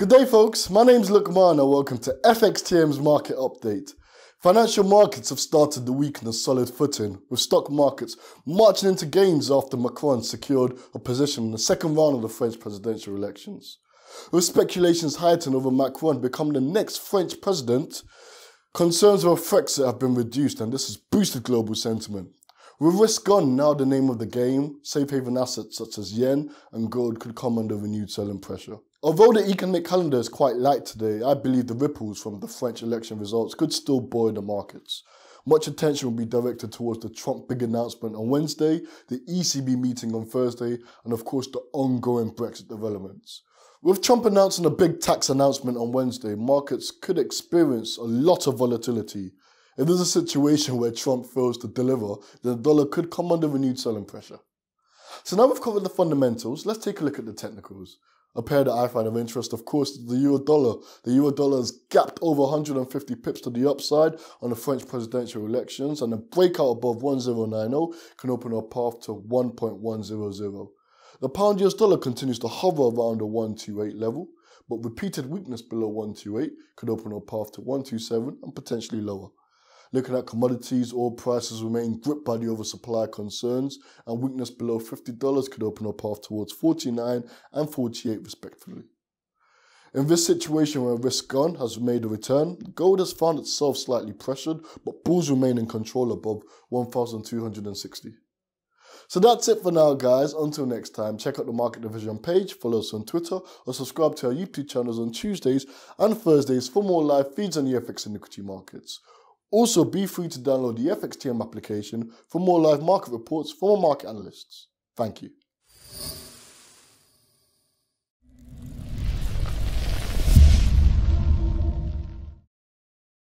Good day, folks. My name's Lukman and welcome to FXTM's market update. Financial markets have started the week on a solid footing, with stock markets marching into gains after Macron secured a position in the second round of the French presidential elections. With speculations heightened over Macron becoming the next French president, concerns over Frexit have been reduced and this has boosted global sentiment. With risk on, now the name of the game, safe haven assets such as yen and gold could come under renewed selling pressure. Although the economic calendar is quite light today, I believe the ripples from the French election results could still buoy the markets. Much attention will be directed towards the Trump big announcement on Wednesday, the ECB meeting on Thursday, and of course the ongoing Brexit developments. With Trump announcing a big tax announcement on Wednesday, markets could experience a lot of volatility, if there's a situation where Trump fails to deliver, then the dollar could come under renewed selling pressure. So now we've covered the fundamentals, let's take a look at the technicals. A pair that I find of interest, of course, is the euro dollar. The euro dollar has gapped over 150 pips to the upside on the French presidential elections, and a breakout above 1090 can open a path to 1.100. The pound US dollar continues to hover around the 128 level, but repeated weakness below 128 could open a path to 127 and potentially lower. Looking at commodities, oil prices remain gripped by the oversupply concerns, and weakness below $50 could open a path towards 49 and 48 respectively. In this situation where risk on has made a return, gold has found itself slightly pressured, but bulls remain in control above 1,260. So that's it for now, guys. Until next time, check out the Market Division page, follow us on Twitter, or subscribe to our YouTube channels on Tuesdays and Thursdays for more live feeds on the FX and equity markets. Also, be free to download the FXTM application for more live market reports from our market analysts. Thank you.